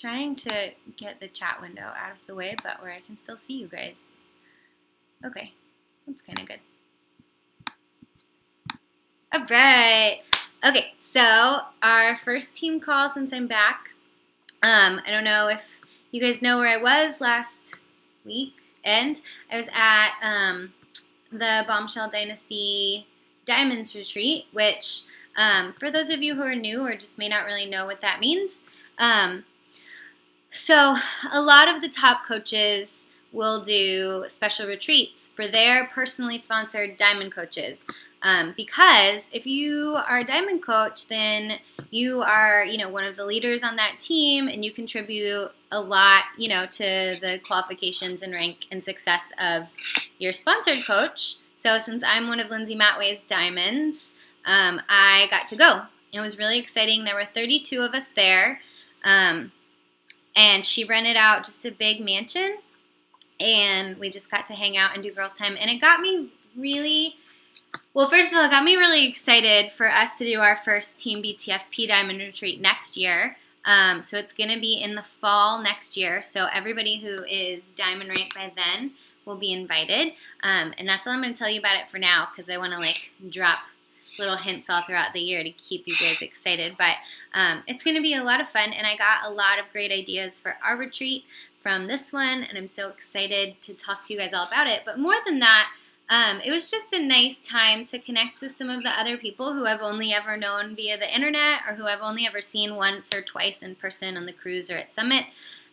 trying to get the chat window out of the way, but where I can still see you guys. Okay, that's kind of good. All right. Okay, so our first team call since I'm back. Um, I don't know if you guys know where I was last week, and I was at um, the Bombshell Dynasty Diamonds Retreat, which um, for those of you who are new or just may not really know what that means, um, so a lot of the top coaches will do special retreats for their personally sponsored diamond coaches. Um, because if you are a diamond coach, then you are, you know, one of the leaders on that team, and you contribute a lot, you know, to the qualifications and rank and success of your sponsored coach. So since I'm one of Lindsay Matway's diamonds, um, I got to go. It was really exciting. There were 32 of us there, um, and she rented out just a big mansion, and we just got to hang out and do girls' time, and it got me really well, first of all, it got me really excited for us to do our first Team BTFP Diamond Retreat next year. Um, so it's going to be in the fall next year. So everybody who is diamond ranked by then will be invited. Um, and that's all I'm going to tell you about it for now because I want to like drop little hints all throughout the year to keep you guys excited. But um, it's going to be a lot of fun, and I got a lot of great ideas for our retreat from this one, and I'm so excited to talk to you guys all about it. But more than that, um, it was just a nice time to connect with some of the other people who I've only ever known via the internet or who I've only ever seen once or twice in person on the cruise or at Summit.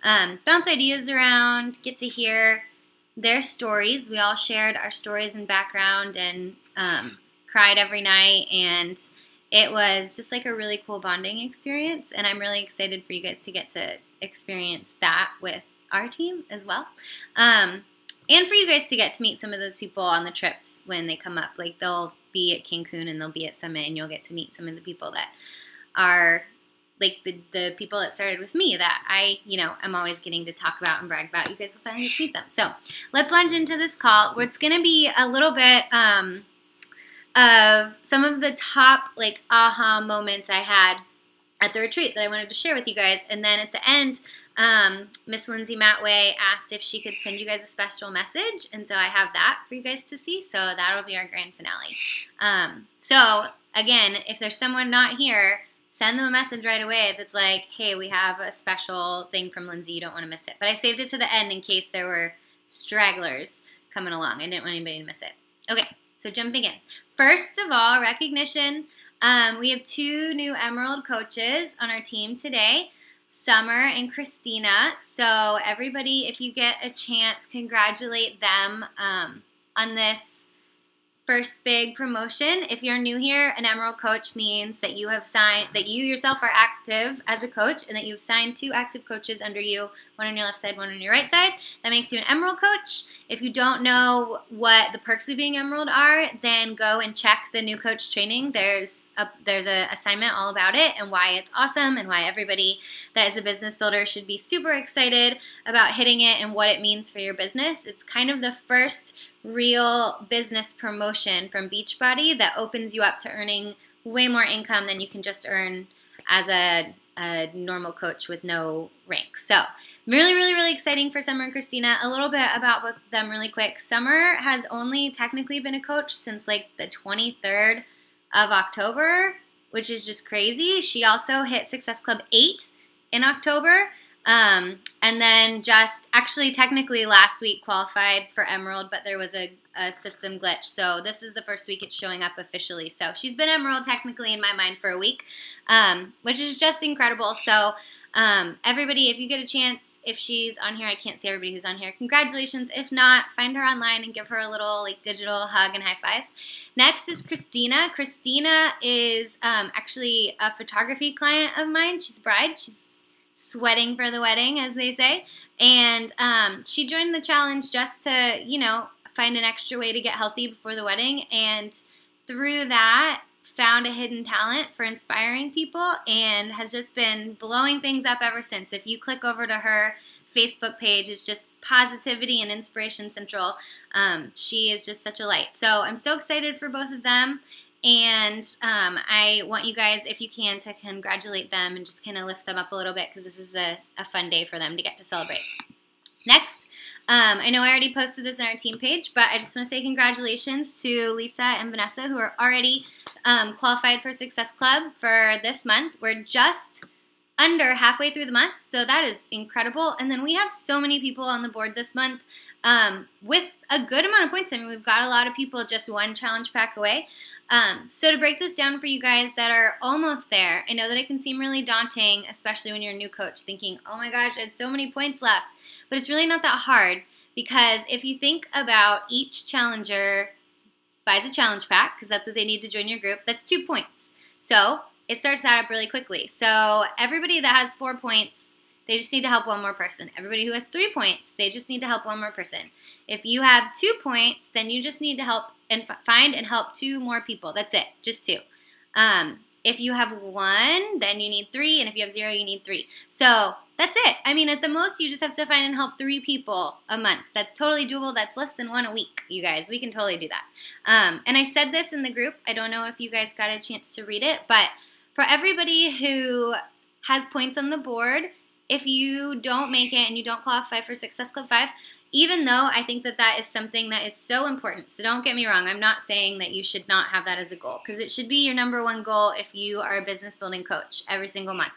Um, bounce ideas around, get to hear their stories. We all shared our stories and background and um, cried every night. And it was just like a really cool bonding experience. And I'm really excited for you guys to get to experience that with our team as well. Um, and for you guys to get to meet some of those people on the trips when they come up. Like they'll be at Cancun and they'll be at Summit, and you'll get to meet some of the people that are like the, the people that started with me that I, you know, I'm always getting to talk about and brag about. You guys will finally meet them. So let's launch into this call. It's going to be a little bit um, of some of the top like aha moments I had at the retreat that I wanted to share with you guys, and then at the end um, Miss Lindsay Matway asked if she could send you guys a special message, and so I have that for you guys to see. So that'll be our grand finale. Um, so again, if there's someone not here, send them a message right away that's like, "Hey, we have a special thing from Lindsay. You don't want to miss it." But I saved it to the end in case there were stragglers coming along. I didn't want anybody to miss it. Okay, so jumping in. First of all, recognition. Um, we have two new Emerald coaches on our team today. Summer and Christina. So, everybody, if you get a chance, congratulate them um, on this first big promotion. If you're new here, an Emerald coach means that you have signed, that you yourself are active as a coach and that you've signed two active coaches under you, one on your left side, one on your right side. That makes you an Emerald coach. If you don't know what the perks of being Emerald are, then go and check the new coach training. There's a, there's an assignment all about it and why it's awesome and why everybody that is a business builder should be super excited about hitting it and what it means for your business. It's kind of the first real business promotion from Beachbody that opens you up to earning way more income than you can just earn as a, a normal coach with no rank. So, really, really, really exciting for Summer and Christina. A little bit about both of them, really quick. Summer has only technically been a coach since like the 23rd of October, which is just crazy. She also hit Success Club 8 in October. Um, and then just actually technically last week qualified for Emerald, but there was a, a, system glitch. So this is the first week it's showing up officially. So she's been Emerald technically in my mind for a week, um, which is just incredible. So um, everybody, if you get a chance, if she's on here, I can't see everybody who's on here. Congratulations. If not, find her online and give her a little like digital hug and high five. Next is Christina. Christina is um, actually a photography client of mine. She's a bride. She's sweating for the wedding, as they say. And um, she joined the challenge just to, you know, find an extra way to get healthy before the wedding. And through that, found a hidden talent for inspiring people and has just been blowing things up ever since. If you click over to her Facebook page, it's just positivity and inspiration central. Um, she is just such a light. So I'm so excited for both of them. And um, I want you guys, if you can, to congratulate them and just kind of lift them up a little bit because this is a, a fun day for them to get to celebrate. Next, um, I know I already posted this on our team page, but I just want to say congratulations to Lisa and Vanessa who are already um, qualified for Success Club for this month. We're just under halfway through the month, so that is incredible. And then we have so many people on the board this month um, with a good amount of points. I mean, we've got a lot of people just one challenge pack away. Um, so to break this down for you guys that are almost there, I know that it can seem really daunting, especially when you're a new coach, thinking, oh my gosh, I have so many points left. But it's really not that hard because if you think about each challenger buys a challenge pack, because that's what they need to join your group, that's two points. So it starts add up really quickly. So everybody that has four points they just need to help one more person. Everybody who has three points, they just need to help one more person. If you have two points, then you just need to help and find and help two more people. That's it, just two. Um, if you have one, then you need three, and if you have zero, you need three. So that's it. I mean, at the most, you just have to find and help three people a month. That's totally doable. That's less than one a week, you guys. We can totally do that. Um, and I said this in the group. I don't know if you guys got a chance to read it, but for everybody who has points on the board, if you don't make it and you don't qualify for Success Club 5, even though I think that that is something that is so important. So don't get me wrong, I'm not saying that you should not have that as a goal because it should be your number one goal if you are a business building coach every single month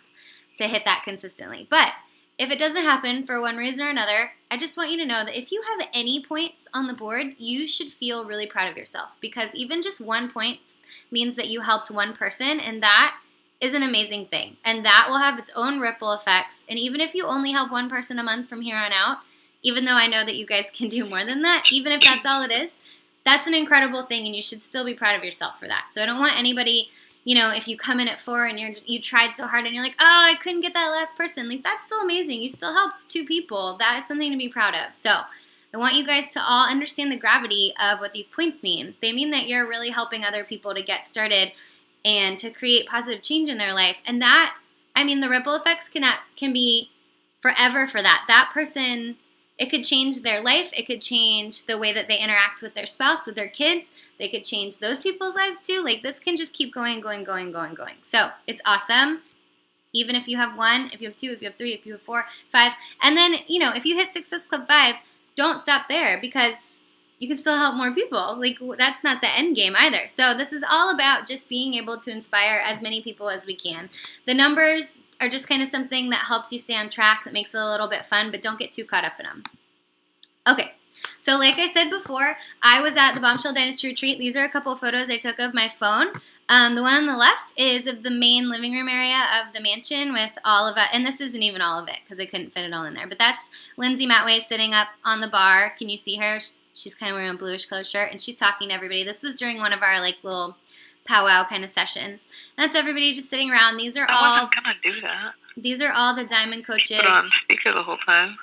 to hit that consistently. But if it doesn't happen for one reason or another, I just want you to know that if you have any points on the board, you should feel really proud of yourself because even just one point means that you helped one person and that is an amazing thing. And that will have its own ripple effects. And even if you only help one person a month from here on out, even though I know that you guys can do more than that, even if that's all it is, that's an incredible thing and you should still be proud of yourself for that. So I don't want anybody, you know, if you come in at four and you're you tried so hard and you're like, oh, I couldn't get that last person, like that's still amazing. You still helped two people. That is something to be proud of. So I want you guys to all understand the gravity of what these points mean. They mean that you're really helping other people to get started and to create positive change in their life. And that, I mean, the ripple effects can can be forever for that. That person, it could change their life. It could change the way that they interact with their spouse, with their kids. They could change those people's lives too. Like this can just keep going, going, going, going, going. So it's awesome. Even if you have one, if you have two, if you have three, if you have four, five, and then you know if you hit Success Club five, don't stop there because you can still help more people. Like that's not the end game either. So this is all about just being able to inspire as many people as we can. The numbers are just kind of something that helps you stay on track, that makes it a little bit fun, but don't get too caught up in them. Okay. So like I said before, I was at the Bombshell Dynasty Retreat. These are a couple photos I took of my phone. Um, the one on the left is of the main living room area of the mansion with all of it, and this isn't even all of it because I couldn't fit it all in there. But that's Lindsay Matway sitting up on the bar. Can you see her? She's kind of wearing a bluish colored shirt, and she's talking to everybody. This was during one of our like little powwow kind of sessions. And that's everybody just sitting around. These are I all. wasn't gonna do that. These are all the diamond coaches. Put on speaker the whole time.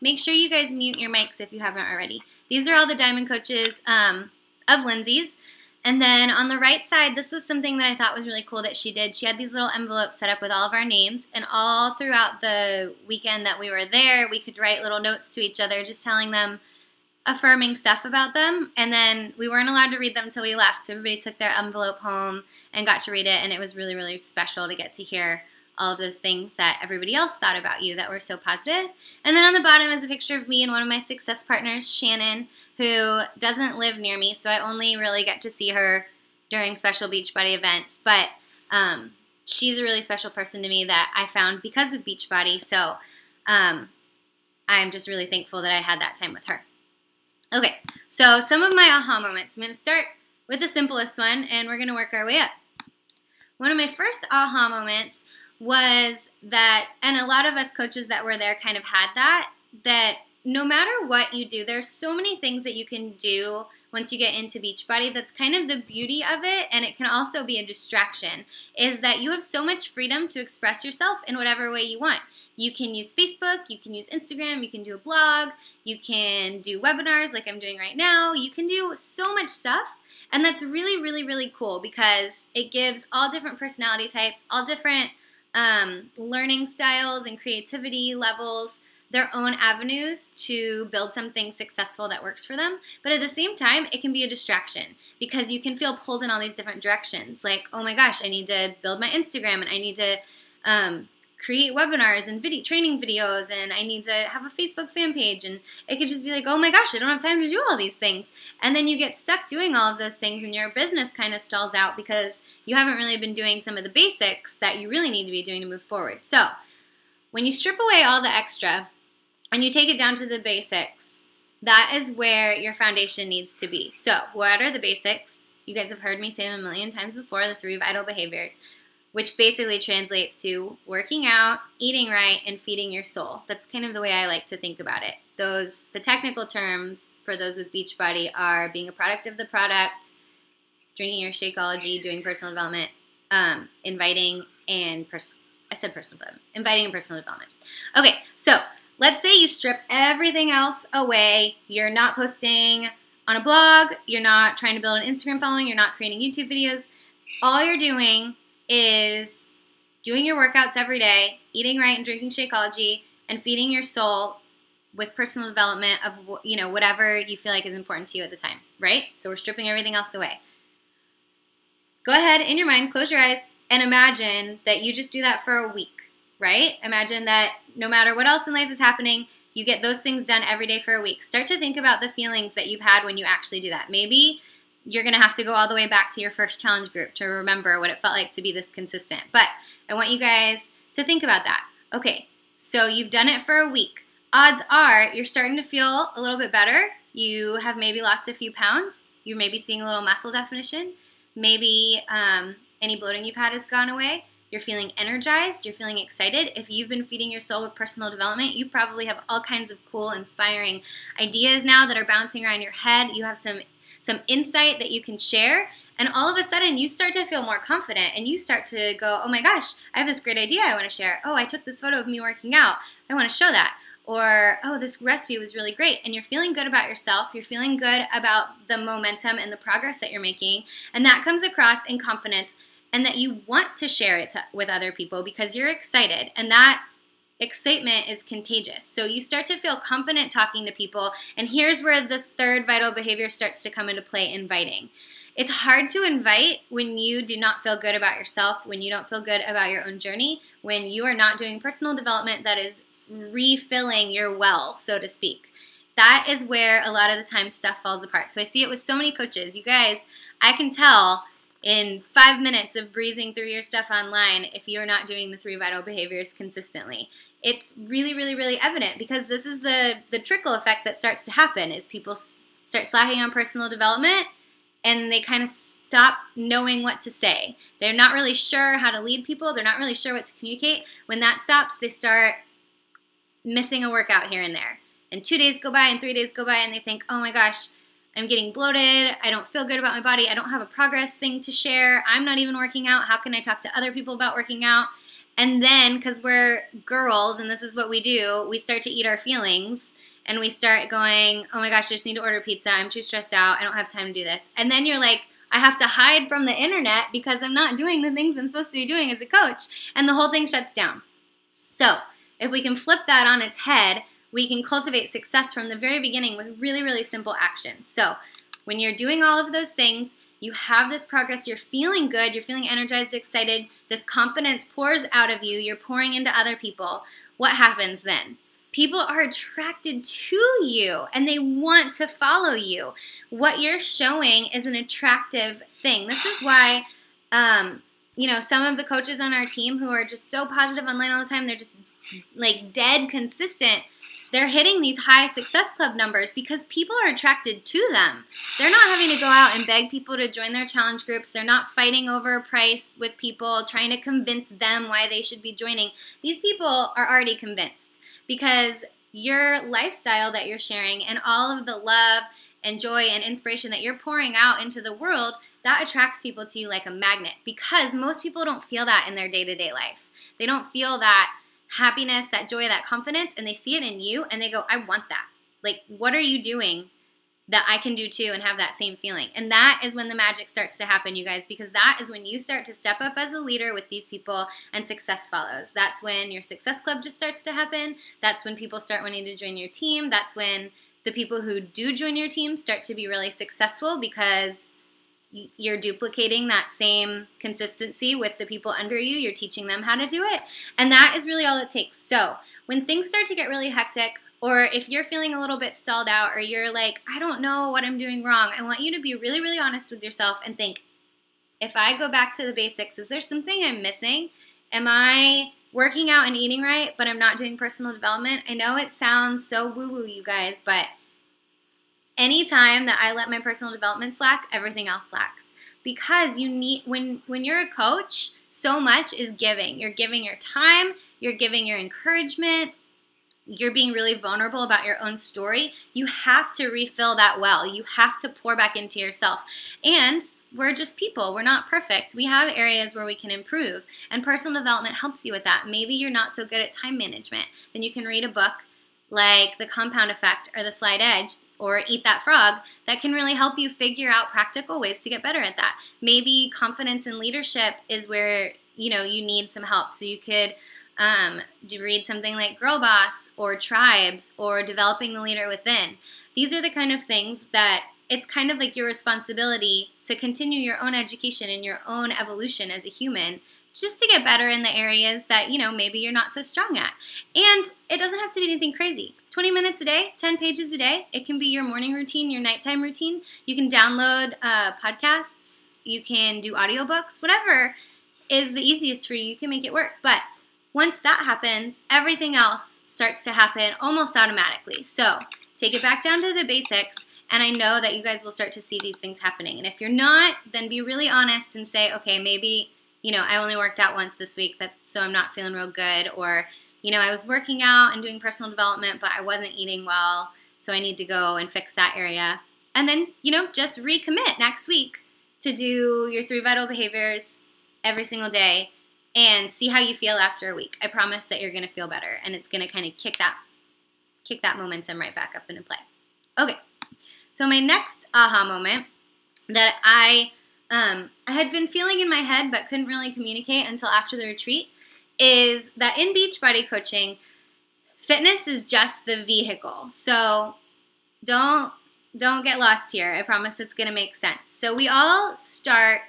Make sure you guys mute your mics if you haven't already. These are all the diamond coaches um, of Lindsay's. And then on the right side, this was something that I thought was really cool that she did. She had these little envelopes set up with all of our names, and all throughout the weekend that we were there, we could write little notes to each other, just telling them affirming stuff about them. And then we weren't allowed to read them until we left. So everybody took their envelope home and got to read it. And it was really, really special to get to hear all of those things that everybody else thought about you that were so positive. And then on the bottom is a picture of me and one of my success partners, Shannon, who doesn't live near me. So I only really get to see her during special Beachbody events. But um, she's a really special person to me that I found because of Beachbody. So um, I'm just really thankful that I had that time with her. Okay, so some of my aha moments. I'm going to start with the simplest one, and we're going to work our way up. One of my first aha moments was that, and a lot of us coaches that were there kind of had that, that no matter what you do, there's so many things that you can do once you get into Beachbody. That's kind of the beauty of it, and it can also be a distraction, is that you have so much freedom to express yourself in whatever way you want. You can use Facebook, you can use Instagram, you can do a blog, you can do webinars like I'm doing right now, you can do so much stuff. And that's really, really, really cool because it gives all different personality types, all different um, learning styles and creativity levels their own avenues to build something successful that works for them. But at the same time, it can be a distraction because you can feel pulled in all these different directions. Like, oh my gosh, I need to build my Instagram and I need to um, create webinars and video training videos and I need to have a Facebook fan page and it could just be like, oh my gosh, I don't have time to do all these things. And then you get stuck doing all of those things and your business kind of stalls out because you haven't really been doing some of the basics that you really need to be doing to move forward. So when you strip away all the extra and you take it down to the basics, that is where your foundation needs to be. So what are the basics? You guys have heard me say them a million times before, the three vital behaviors which basically translates to working out, eating right, and feeding your soul. That's kind of the way I like to think about it. Those the technical terms for those with Beachbody are being a product of the product, drinking your Shakeology, doing personal development, um, inviting and pers- I said personal development, inviting and personal development. Okay, so let's say you strip everything else away. You're not posting on a blog. You're not trying to build an Instagram following. You're not creating YouTube videos. All you're doing is doing your workouts every day, eating right and drinking Shakeology, and feeding your soul with personal development of you know whatever you feel like is important to you at the time, right? So we're stripping everything else away. Go ahead in your mind, close your eyes, and imagine that you just do that for a week, right? Imagine that no matter what else in life is happening, you get those things done every day for a week. Start to think about the feelings that you've had when you actually do that. Maybe you're going to have to go all the way back to your first challenge group to remember what it felt like to be this consistent. But I want you guys to think about that. Okay, so you've done it for a week. Odds are you're starting to feel a little bit better. You have maybe lost a few pounds. You're maybe seeing a little muscle definition. Maybe um, any bloating you've had has gone away. You're feeling energized. You're feeling excited. If you've been feeding your soul with personal development, you probably have all kinds of cool, inspiring ideas now that are bouncing around your head. You have some some insight that you can share. And all of a sudden, you start to feel more confident and you start to go, oh my gosh, I have this great idea I want to share. Oh, I took this photo of me working out. I want to show that. Or, oh, this recipe was really great. And you're feeling good about yourself. You're feeling good about the momentum and the progress that you're making. And that comes across in confidence and that you want to share it to, with other people because you're excited. And that excitement is contagious. So you start to feel confident talking to people. And here's where the third vital behavior starts to come into play inviting. It's hard to invite when you do not feel good about yourself, when you don't feel good about your own journey, when you are not doing personal development that is refilling your well, so to speak. That is where a lot of the time stuff falls apart. So I see it with so many coaches. You guys, I can tell in five minutes of breezing through your stuff online if you're not doing the three vital behaviors consistently it's really, really, really evident because this is the the trickle effect that starts to happen is people start slacking on personal development and they kind of stop knowing what to say. They're not really sure how to lead people. They're not really sure what to communicate. When that stops, they start missing a workout here and there. And two days go by and three days go by and they think, oh my gosh, I'm getting bloated. I don't feel good about my body. I don't have a progress thing to share. I'm not even working out. How can I talk to other people about working out? And then, because we're girls and this is what we do, we start to eat our feelings and we start going, oh my gosh, I just need to order pizza. I'm too stressed out. I don't have time to do this. And then you're like, I have to hide from the internet because I'm not doing the things I'm supposed to be doing as a coach. And the whole thing shuts down. So, if we can flip that on its head, we can cultivate success from the very beginning with really, really simple actions. So, when you're doing all of those things, you have this progress, you're feeling good, you're feeling energized, excited, this confidence pours out of you, you're pouring into other people. What happens then? People are attracted to you and they want to follow you. What you're showing is an attractive thing. This is why, um, you know, some of the coaches on our team who are just so positive online all the time, they're just like dead consistent they're hitting these high success club numbers because people are attracted to them. They're not having to go out and beg people to join their challenge groups. They're not fighting over price with people, trying to convince them why they should be joining. These people are already convinced because your lifestyle that you're sharing and all of the love and joy and inspiration that you're pouring out into the world that attracts people to you like a magnet because most people don't feel that in their day-to-day life. They don't feel that happiness, that joy, that confidence, and they see it in you and they go, I want that. Like, what are you doing that I can do too and have that same feeling. And that is when the magic starts to happen, you guys, because that is when you start to step up as a leader with these people and success follows. That's when your success club just starts to happen. That's when people start wanting to join your team. That's when the people who do join your team start to be really successful because you're duplicating that same consistency with the people under you. You're teaching them how to do it. And that is really all it takes. So, when things start to get really hectic, or if you're feeling a little bit stalled out, or you're like, I don't know what I'm doing wrong, I want you to be really, really honest with yourself and think if I go back to the basics, is there something I'm missing? Am I working out and eating right, but I'm not doing personal development? I know it sounds so woo woo, you guys, but anytime that I let my personal development slack, everything else slacks. Because you need when when you're a coach, so much is giving. You're giving your time, you're giving your encouragement, you're being really vulnerable about your own story, you have to refill that well. You have to pour back into yourself. And we're just people. We're not perfect. We have areas where we can improve. And personal development helps you with that. Maybe you're not so good at time management. Then you can read a book like The Compound Effect or The Slight Edge or Eat That Frog that can really help you figure out practical ways to get better at that. Maybe confidence and leadership is where, you know, you need some help. So you could um, read something like Girl Boss or Tribes or Developing the Leader Within. These are the kind of things that it's kind of like your responsibility to continue your own education and your own evolution as a human just to get better in the areas that you know maybe you're not so strong at and it doesn't have to be anything crazy 20 minutes a day 10 pages a day it can be your morning routine your nighttime routine you can download uh, podcasts you can do audiobooks whatever is the easiest for you you can make it work but once that happens, everything else starts to happen almost automatically. So take it back down to the basics, and I know that you guys will start to see these things happening. And if you're not, then be really honest and say, okay, maybe, you know, I only worked out once this week, so I'm not feeling real good. Or, you know, I was working out and doing personal development, but I wasn't eating well, so I need to go and fix that area. And then, you know, just recommit next week to do your three vital behaviors every single day and see how you feel after a week. I promise that you're going to feel better and it's going to kind of kick that kick that momentum right back up into play. Okay. So my next aha moment that I um, I had been feeling in my head but couldn't really communicate until after the retreat is that in Beachbody coaching, fitness is just the vehicle. So don't don't get lost here. I promise it's going to make sense. So we all start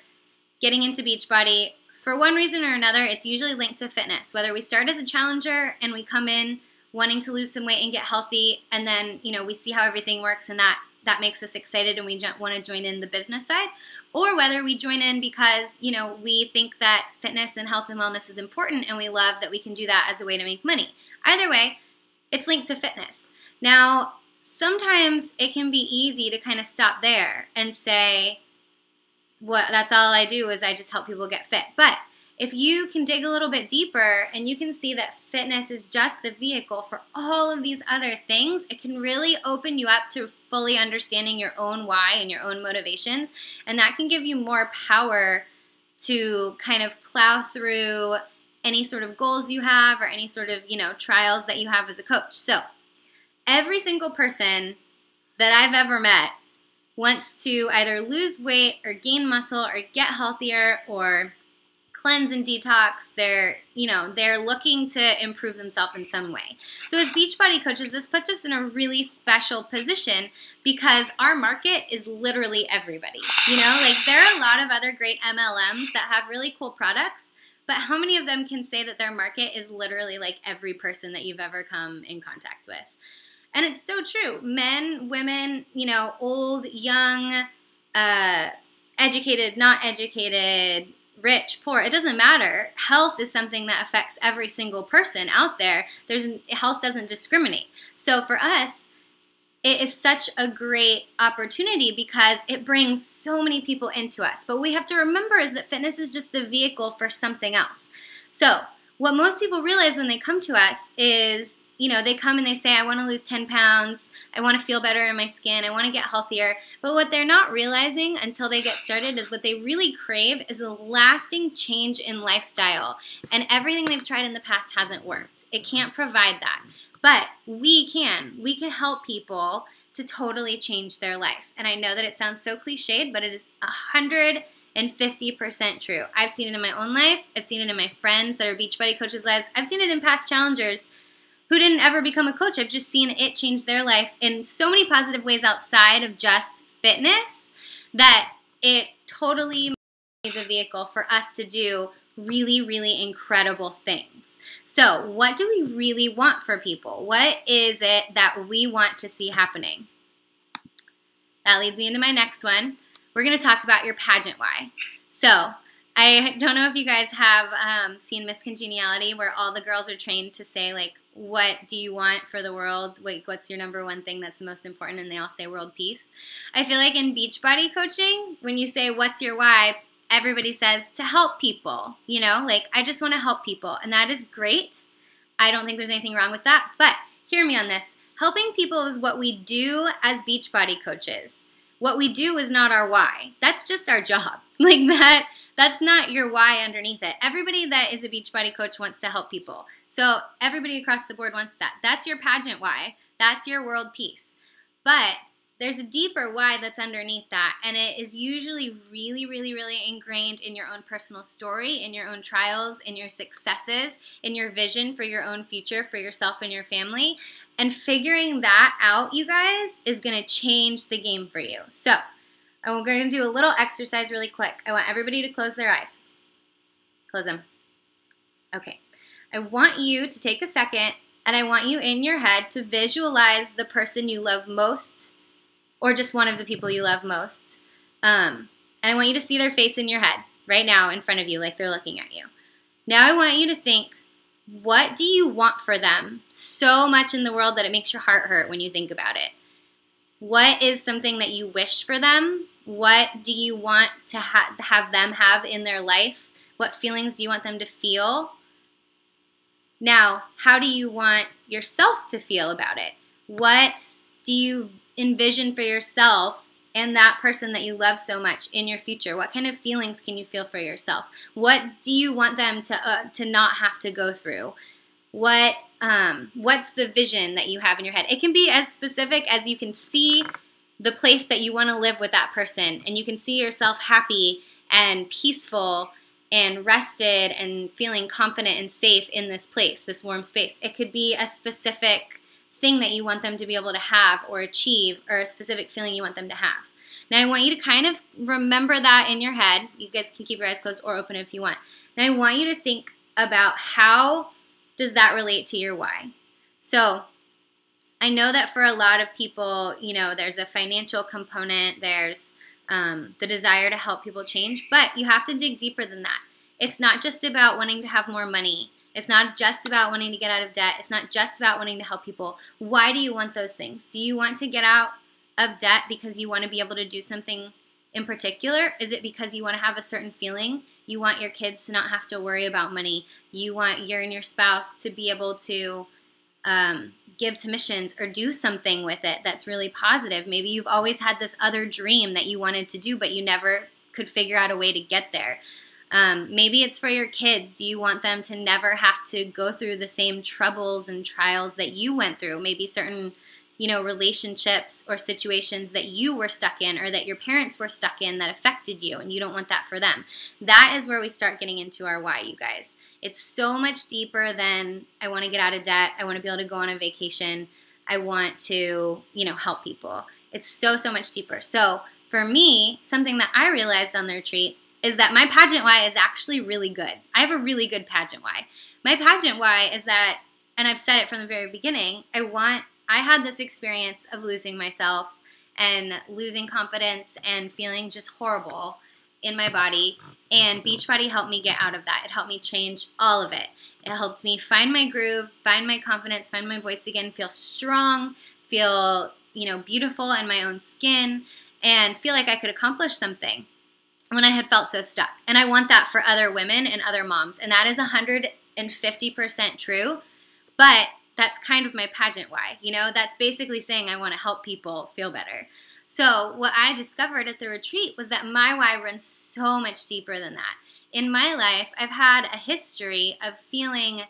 getting into Beachbody for one reason or another, it's usually linked to fitness. Whether we start as a challenger and we come in wanting to lose some weight and get healthy, and then you know we see how everything works, and that that makes us excited and we want to join in the business side, or whether we join in because you know we think that fitness and health and wellness is important, and we love that we can do that as a way to make money. Either way, it's linked to fitness. Now, sometimes it can be easy to kind of stop there and say, what that's all I do is I just help people get fit. But if you can dig a little bit deeper and you can see that fitness is just the vehicle for all of these other things, it can really open you up to fully understanding your own why and your own motivations. And that can give you more power to kind of plow through any sort of goals you have or any sort of, you know, trials that you have as a coach. So, every single person that I've ever met wants to either lose weight or gain muscle or get healthier or cleanse and detox they're you know they're looking to improve themselves in some way. So as beachbody coaches this puts us in a really special position because our market is literally everybody you know? Like there are a lot of other great mlms that have really cool products but how many of them can say that their market is literally like every person that you've ever come in contact with? And it's so true. Men, women, you know, old, young, uh, educated, not educated, rich, poor, it doesn't matter. Health is something that affects every single person out there. There's health doesn't discriminate. So for us, it is such a great opportunity because it brings so many people into us. But we have to remember is that fitness is just the vehicle for something else. So, what most people realize when they come to us is you know, they come and they say, I want to lose 10 pounds. I want to feel better in my skin. I want to get healthier. But what they're not realizing until they get started is what they really crave is a lasting change in lifestyle. And everything they've tried in the past hasn't worked. It can't provide that. But we can. We can help people to totally change their life. And I know that it sounds so cliched, but it is 150% true. I've seen it in my own life, I've seen it in my friends that are Beachbody coaches' lives, I've seen it in past challengers who didn't ever become a coach. I've just seen it change their life in so many positive ways outside of just fitness that it totally is a vehicle for us to do really, really incredible things. So, what do we really want for people? What is it that we want to see happening? That leads me into my next one. We're going to talk about your pageant why. So, I don't know if you guys have um, seen Miss Congeniality, where all the girls are trained to say, like, what do you want for the world? Like, what's your number one thing that's the most important? And they all say world peace. I feel like in Beachbody coaching, when you say, what's your why? everybody says to help people, you know, like I just want to help people. And that is great. I don't think there's anything wrong with that. But hear me on this helping people is what we do as Beachbody coaches. What we do is not our why. That's just our job. Like that. That's not your why underneath it. Everybody that is a Beachbody coach wants to help people. So everybody across the board wants that. That's your pageant why. That's your world peace. But there's a deeper why that's underneath that. And it is usually really, really, really ingrained in your own personal story, in your own trials, in your successes, in your vision for your own future, for yourself and your family. And figuring that out, you guys, is going to change the game for you. So, I'm going to do a little exercise really quick. I want everybody to close their eyes. Close them. Okay. I want you to take a second and I want you in your head to visualize the person you love most or just one of the people you love most. Um, and I want you to see their face in your head right now in front of you, like they're looking at you. Now I want you to think, what do you want for them so much in the world that it makes your heart hurt when you think about it? What is something that you wish for them? What do you want to ha- have them have in their life? What feelings do you want them to feel? Now, how do you want yourself to feel about it? What do you envision for yourself and that person that you love so much in your future? What kind of feelings can you feel for yourself? What do you want them to uh, to not have to go through? What um, what's the vision that you have in your head? It can be as specific as you can see the place that you want to live with that person, and you can see yourself happy and peaceful and rested and feeling confident and safe in this place, this warm space. It could be a specific thing that you want them to be able to have or achieve or a specific feeling you want them to have. Now, I want you to kind of remember that in your head. You guys can keep your eyes closed or open if you want. Now, I want you to think about how does that relate to your why. So, I know that for a lot of people, you know, there's a financial component, there's um, the desire to help people change, but you have to dig deeper than that. It's not just about wanting to have more money. It's not just about wanting to get out of debt. It's not just about wanting to help people. Why do you want those things? Do you want to get out of debt because you want to be able to do something in particular? Is it because you want to have a certain feeling? You want your kids to not have to worry about money. You want you and your spouse to be able to um, give to missions or do something with it that's really positive. Maybe you've always had this other dream that you wanted to do, but you never could figure out a way to get there. Um, maybe it's for your kids. Do you want them to never have to go through the same troubles and trials that you went through? Maybe certain, you know, relationships or situations that you were stuck in or that your parents were stuck in that affected you, and you don't want that for them. That is where we start getting into our why, you guys. It's so much deeper than I want to get out of debt. I want to be able to go on a vacation. I want to, you know, help people. It's so, so much deeper. So, for me, something that I realized on the retreat is that my pageant why is actually really good. I have a really good pageant why. My pageant why is that, and I've said it from the very beginning, I want, I had this experience of losing myself and losing confidence and feeling just horrible in my body. And Beachbody helped me get out of that. It helped me change all of it. It helped me find my groove, find my confidence, find my voice again, feel strong, feel, you know, beautiful in my own skin, and feel like I could accomplish something when I had felt so stuck. And I want that for other women and other moms. And that is 150% true. But that's kind of my pageant why. You know, that's basically saying I want to help people feel better. So, what I discovered at the retreat was that my why runs so much deeper than that. In my life, I've had a history of feeling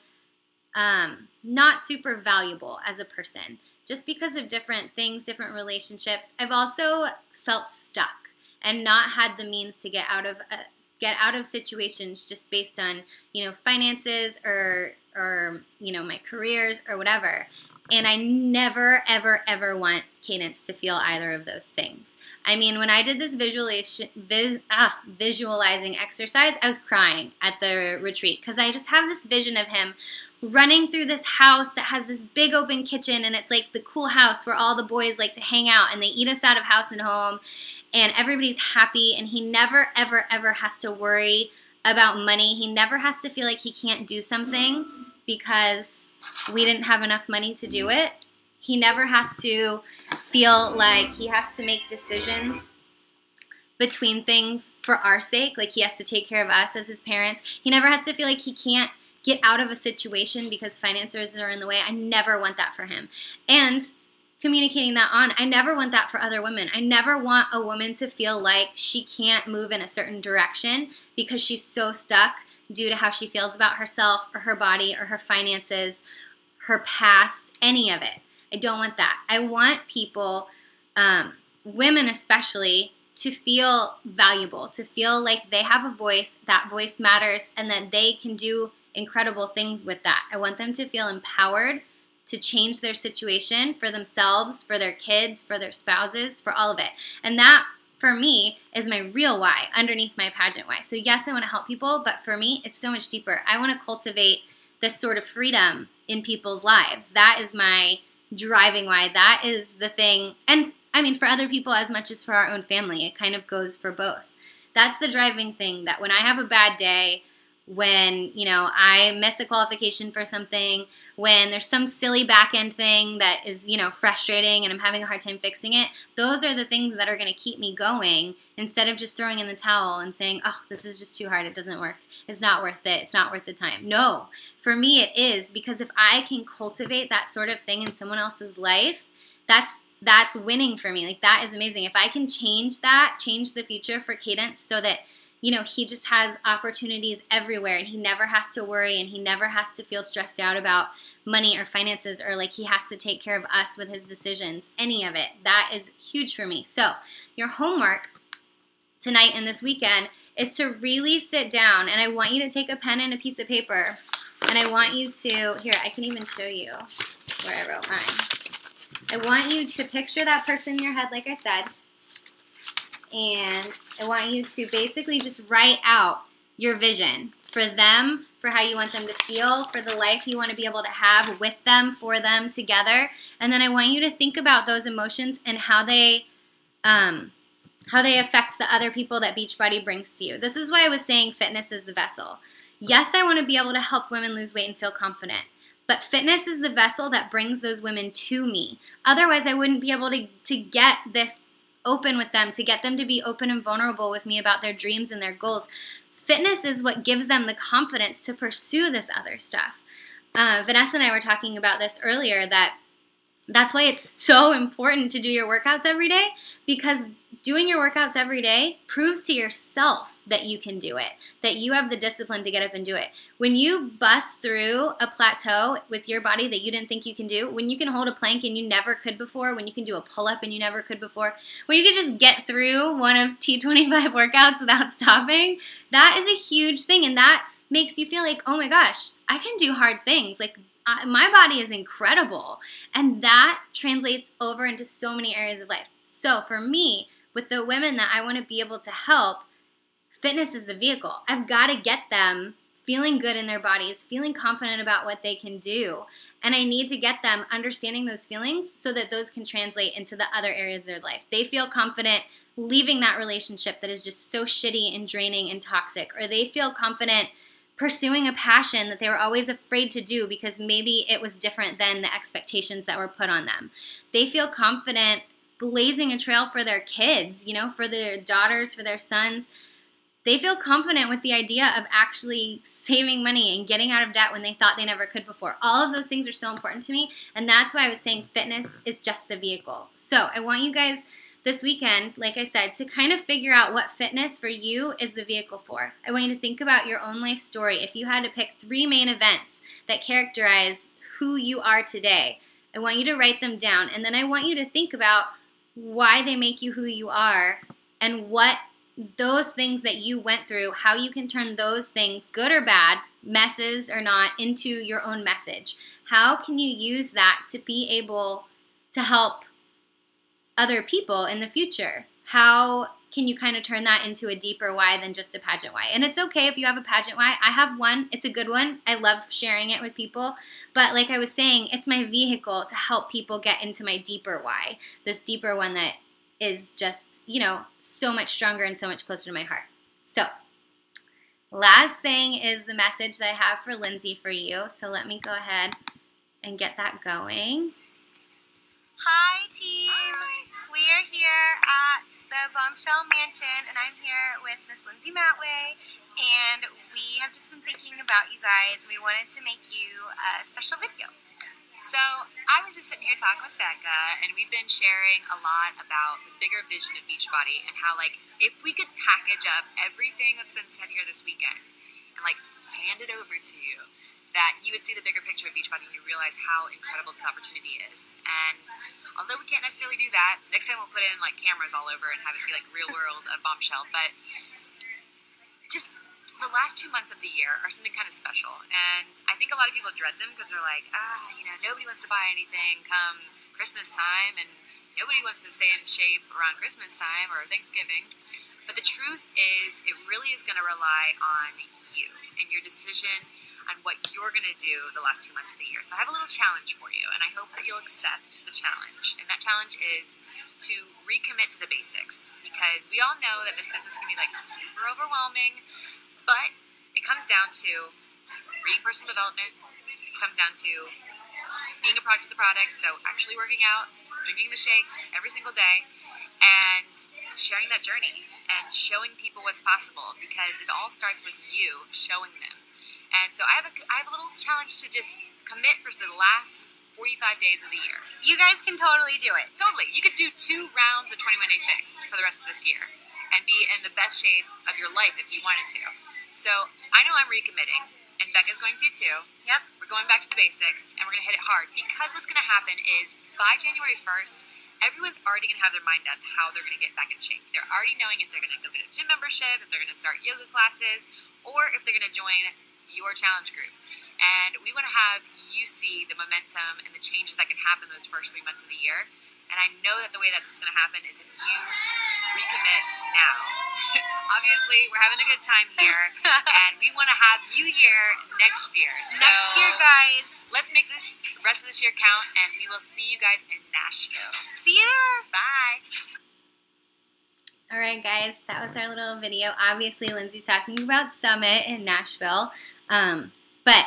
um, not super valuable as a person, just because of different things, different relationships. I've also felt stuck and not had the means to get out of uh, get out of situations just based on you know finances or or you know my careers or whatever. And I never, ever, ever want Cadence to feel either of those things. I mean, when I did this visualization, vis, ah, visualizing exercise, I was crying at the retreat because I just have this vision of him running through this house that has this big open kitchen and it's like the cool house where all the boys like to hang out and they eat us out of house and home and everybody's happy and he never ever ever has to worry about money. He never has to feel like he can't do something because we didn't have enough money to do it. He never has to feel like he has to make decisions between things for our sake, like he has to take care of us as his parents. He never has to feel like he can't get out of a situation because finances are in the way. I never want that for him. And communicating that on, I never want that for other women. I never want a woman to feel like she can't move in a certain direction because she's so stuck due to how she feels about herself or her body or her finances, her past, any of it. I don't want that. I want people, um, women especially, to feel valuable, to feel like they have a voice, that voice matters, and that they can do incredible things with that. I want them to feel empowered to change their situation for themselves, for their kids, for their spouses, for all of it. And that for me is my real why underneath my pageant why. So yes, I want to help people, but for me, it's so much deeper. I want to cultivate this sort of freedom in people's lives. That is my driving why. That is the thing. And I mean, for other people as much as for our own family, it kind of goes for both. That's the driving thing that when I have a bad day, when, you know, I miss a qualification for something, when there's some silly back end thing that is, you know, frustrating and I'm having a hard time fixing it, those are the things that are going to keep me going instead of just throwing in the towel and saying, oh, this is just too hard. It doesn't work. It's not worth it. It's not worth the time. No, for me, it is because if I can cultivate that sort of thing in someone else's life, that's that's winning for me. Like that is amazing. If I can change that, change the future for Cadence so that you know, he just has opportunities everywhere and he never has to worry and he never has to feel stressed out about money or finances or like he has to take care of us with his decisions, any of it. That is huge for me. So, your homework tonight and this weekend is to really sit down and I want you to take a pen and a piece of paper and I want you to, here, I can even show you where I wrote mine. I want you to picture that person in your head, like I said and I want you to basically just write out your vision for them, for how you want them to feel, for the life you want to be able to have with them, for them, together. And then I want you to think about those emotions and how they um, how they affect the other people that Beachbody brings to you. This is why I was saying fitness is the vessel. Yes, I want to be able to help women lose weight and feel confident. But fitness is the vessel that brings those women to me. Otherwise, I wouldn't be able to, to get this open with them, to get them to be open and vulnerable with me about their dreams and their goals. Fitness is what gives them the confidence to pursue this other stuff. Uh, Vanessa and I were talking about this earlier that that's why it's so important to do your workouts every day because doing your workouts every day proves to yourself that you can do it, that you have the discipline to get up and do it. When you bust through a plateau with your body that you didn't think you can do, when you can hold a plank and you never could before, when you can do a pull up and you never could before, when you can just get through one of T25 workouts without stopping, that is a huge thing. And that makes you feel like, oh my gosh, I can do hard things. Like, I, my body is incredible. And that translates over into so many areas of life. So for me, with the women that I want to be able to help, fitness is the vehicle. I've got to get them feeling good in their bodies, feeling confident about what they can do. And I need to get them understanding those feelings so that those can translate into the other areas of their life. They feel confident leaving that relationship that is just so shitty and draining and toxic, or they feel confident pursuing a passion that they were always afraid to do because maybe it was different than the expectations that were put on them. They feel confident blazing a trail for their kids, you know, for their daughters, for their sons they feel confident with the idea of actually saving money and getting out of debt when they thought they never could before. All of those things are so important to me, and that's why I was saying fitness is just the vehicle. So I want you guys this weekend, like I said, to kind of figure out what fitness for you is the vehicle for. I want you to think about your own life story. If you had to pick three main events that characterize who you are today, I want you to write them down. And then I want you to think about why they make you who you are and what those things that you went through, how you can turn those things, good or bad, messes or not, into your own message. How can you use that to be able to help other people in the future? How can you kind of turn that into a deeper why than just a pageant why? And it's okay if you have a pageant why. I have one, it's a good one. I love sharing it with people. But like I was saying, it's my vehicle to help people get into my deeper why, this deeper one that is just, you know, so much stronger and so much closer to my heart. So, last thing is the message that I have for Lindsay for you. So, let me go ahead and get that going. Hi, team. Hi. We are here at the Bombshell Mansion, and I'm here with Miss Lindsay Matway. And we have just been thinking about you guys, and we wanted to make you a special video. So I was just sitting here talking with Becka, and we've been sharing a lot about the bigger vision of Beachbody and how, like, if we could package up everything that's been said here this weekend and like hand it over to you, that you would see the bigger picture of Beachbody and you realize how incredible this opportunity is. And although we can't necessarily do that, next time we'll put in like cameras all over and have it be like real world a bombshell. But the last two months of the year are something kind of special, and I think a lot of people dread them because they're like, ah, you know, nobody wants to buy anything come Christmas time, and nobody wants to stay in shape around Christmas time or Thanksgiving. But the truth is, it really is going to rely on you and your decision on what you're going to do the last two months of the year. So I have a little challenge for you, and I hope that you'll accept the challenge. And that challenge is to recommit to the basics because we all know that this business can be like super overwhelming, but it comes down to reading personal development, it comes down to being a product of the product, so actually working out, drinking the shakes every single day, and sharing that journey and showing people what's possible because it all starts with you showing them and so I have a, I have a little challenge to just commit for the last 45 days of the year. You guys can totally do it. Totally. You could do two rounds of 21 day fix for the rest of this year and be in the best shape of your life if you wanted to. So I know I'm recommitting, and Becka's going to too. Yep. We're going back to the basics, and we're going to hit it hard because what's going to happen is by January 1st, everyone's already going to have their mind up how they're going to get back in shape. They're already knowing if they're going to go get a gym membership, if they're going to start yoga classes, or if they're going to join your challenge group. And we want to have you see the momentum and the changes that can happen those first three months of the year. And I know that the way that this is going to happen is if you recommit now. Obviously, we're having a good time here, and we want to have you here next year. So next year, guys. Let's make this rest of this year count, and we will see you guys in Nashville. See you there. Bye. All right, guys, that was our little video. Obviously, Lindsay's talking about Summit in Nashville. Um, but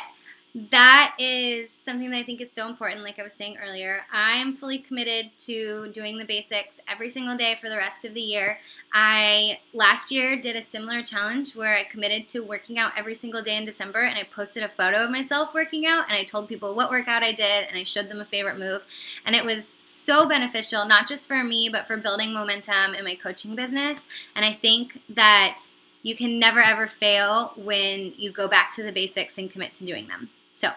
that is something that I think is so important. Like I was saying earlier, I am fully committed to doing the basics every single day for the rest of the year. I last year did a similar challenge where I committed to working out every single day in December and I posted a photo of myself working out and I told people what workout I did and I showed them a favorite move. And it was so beneficial, not just for me, but for building momentum in my coaching business. And I think that you can never ever fail when you go back to the basics and commit to doing them. So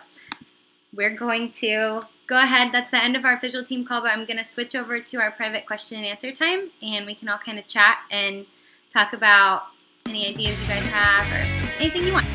we're going to go ahead. That's the end of our official team call, but I'm going to switch over to our private question and answer time, and we can all kind of chat and talk about any ideas you guys have or anything you want.